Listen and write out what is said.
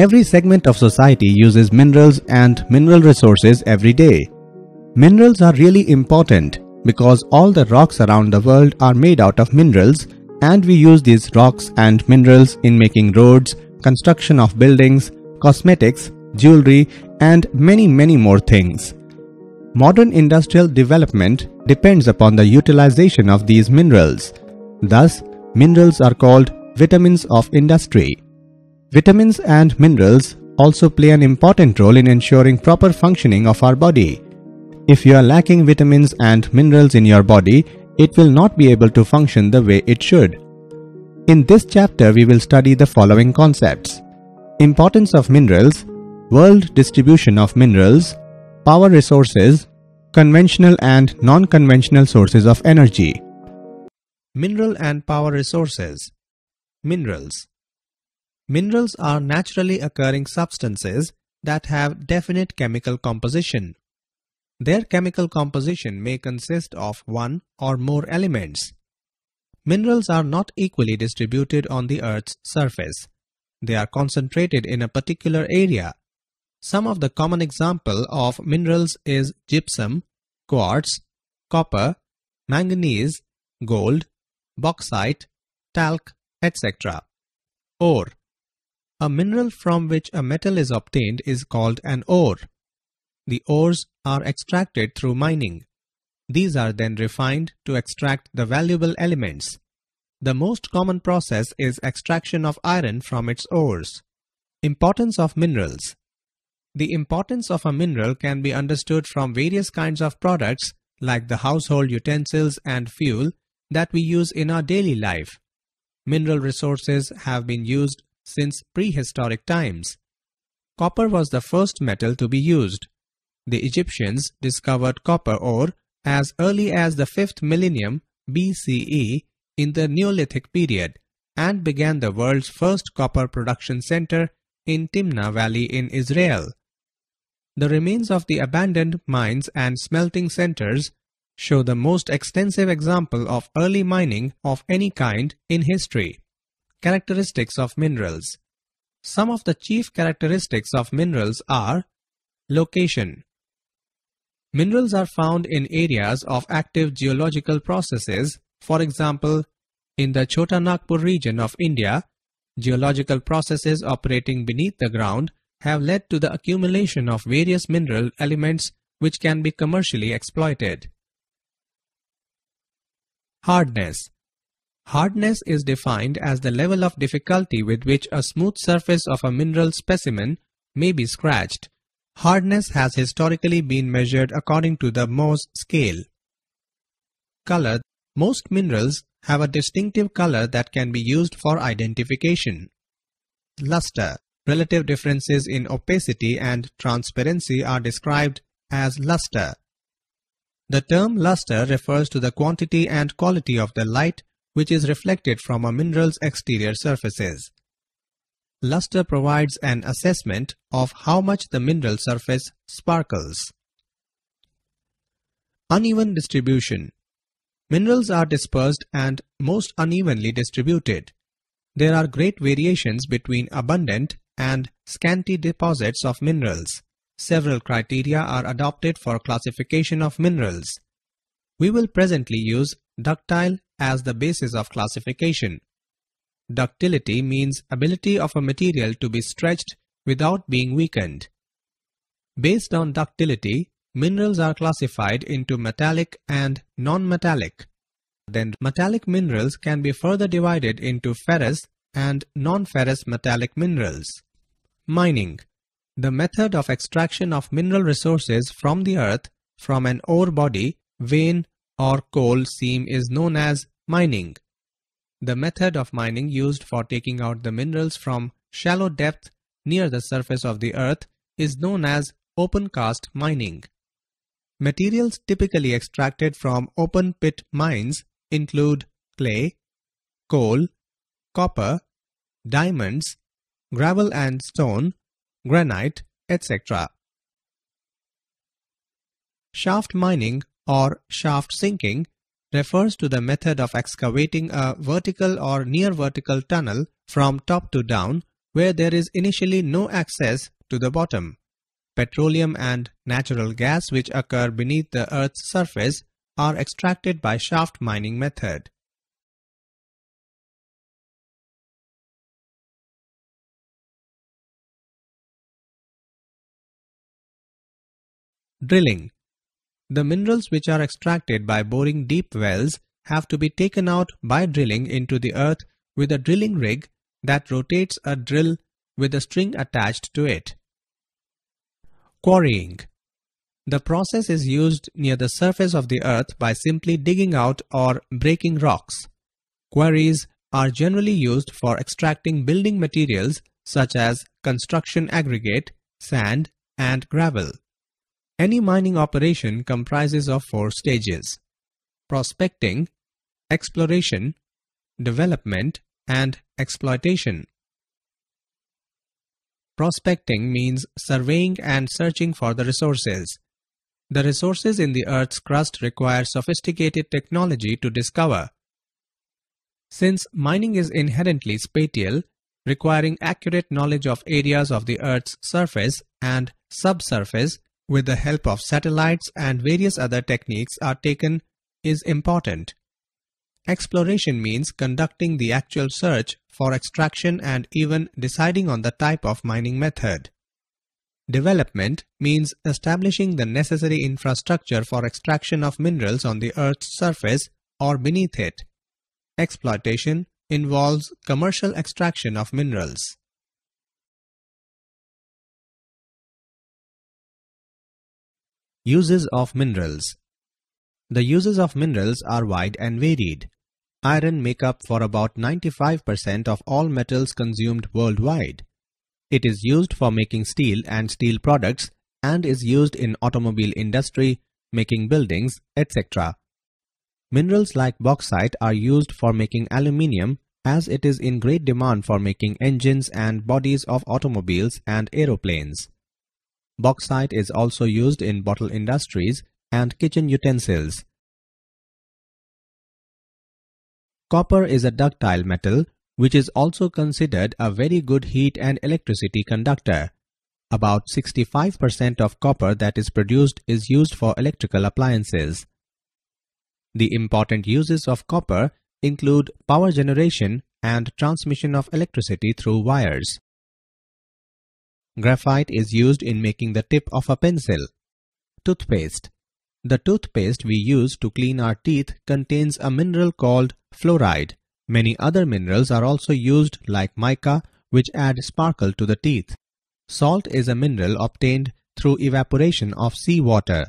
Every segment of society uses minerals and mineral resources every day. Minerals are really important because all the rocks around the world are made out of minerals and we use these rocks and minerals in making roads, construction of buildings, cosmetics, jewelry and many many more things. Modern industrial development depends upon the utilization of these minerals. Thus, minerals are called vitamins of industry. Vitamins and minerals also play an important role in ensuring proper functioning of our body. If you are lacking vitamins and minerals in your body, it will not be able to function the way it should. In this chapter, we will study the following concepts. Importance of minerals, world distribution of minerals, power resources, conventional and non-conventional sources of energy. Mineral and power resources Minerals Minerals are naturally occurring substances that have definite chemical composition. Their chemical composition may consist of one or more elements. Minerals are not equally distributed on the Earth's surface. They are concentrated in a particular area. Some of the common example of minerals is gypsum, quartz, copper, manganese, gold, bauxite, talc, etc. Ore a mineral from which a metal is obtained is called an ore. The ores are extracted through mining. These are then refined to extract the valuable elements. The most common process is extraction of iron from its ores. Importance of minerals The importance of a mineral can be understood from various kinds of products like the household utensils and fuel that we use in our daily life. Mineral resources have been used since prehistoric times. Copper was the first metal to be used. The Egyptians discovered copper ore as early as the 5th millennium BCE in the Neolithic period and began the world's first copper production center in Timna Valley in Israel. The remains of the abandoned mines and smelting centers show the most extensive example of early mining of any kind in history. Characteristics of minerals. Some of the chief characteristics of minerals are Location. Minerals are found in areas of active geological processes, for example, in the Chota Nagpur region of India, geological processes operating beneath the ground have led to the accumulation of various mineral elements which can be commercially exploited. Hardness Hardness is defined as the level of difficulty with which a smooth surface of a mineral specimen may be scratched. Hardness has historically been measured according to the Mohs scale. Color Most minerals have a distinctive color that can be used for identification. Luster Relative differences in opacity and transparency are described as luster. The term luster refers to the quantity and quality of the light which is reflected from a mineral's exterior surfaces. Luster provides an assessment of how much the mineral surface sparkles. Uneven distribution Minerals are dispersed and most unevenly distributed. There are great variations between abundant and scanty deposits of minerals. Several criteria are adopted for classification of minerals. We will presently use ductile as the basis of classification. Ductility means ability of a material to be stretched without being weakened. Based on ductility, minerals are classified into metallic and non-metallic. Then metallic minerals can be further divided into ferrous and non-ferrous metallic minerals. Mining The method of extraction of mineral resources from the earth from an ore body, vein or coal seam is known as mining. The method of mining used for taking out the minerals from shallow depth near the surface of the earth is known as open cast mining. Materials typically extracted from open pit mines include clay, coal, copper, diamonds, gravel and stone, granite, etc. Shaft mining or shaft sinking refers to the method of excavating a vertical or near vertical tunnel from top to down where there is initially no access to the bottom. Petroleum and natural gas which occur beneath the Earth's surface are extracted by shaft mining method. Drilling The minerals which are extracted by boring deep wells have to be taken out by drilling into the earth with a drilling rig that rotates a drill with a string attached to it. Quarrying The process is used near the surface of the earth by simply digging out or breaking rocks. Quarries are generally used for extracting building materials such as construction aggregate, sand, and gravel. Any mining operation comprises of four stages. Prospecting, exploration, development, and exploitation. Prospecting means surveying and searching for the resources. The resources in the Earth's crust require sophisticated technology to discover. Since mining is inherently spatial, requiring accurate knowledge of areas of the Earth's surface and subsurface with the help of satellites and various other techniques are taken is important. Exploration means conducting the actual search for extraction and even deciding on the type of mining method. Development means establishing the necessary infrastructure for extraction of minerals on the Earth's surface or beneath it. Exploitation involves commercial extraction of minerals. Uses of minerals The uses of minerals are wide and varied iron make up for about 95% of all metals consumed worldwide. It is used for making steel and steel products and is used in automobile industry, making buildings, etc. Minerals like bauxite are used for making aluminium as it is in great demand for making engines and bodies of automobiles and aeroplanes. Bauxite is also used in bottle industries and kitchen utensils. Copper is a ductile metal which is also considered a very good heat and electricity conductor. About 65% of copper that is produced is used for electrical appliances. The important uses of copper include power generation and transmission of electricity through wires. Graphite is used in making the tip of a pencil. Toothpaste the toothpaste we use to clean our teeth contains a mineral called fluoride. Many other minerals are also used like mica which add sparkle to the teeth. Salt is a mineral obtained through evaporation of seawater.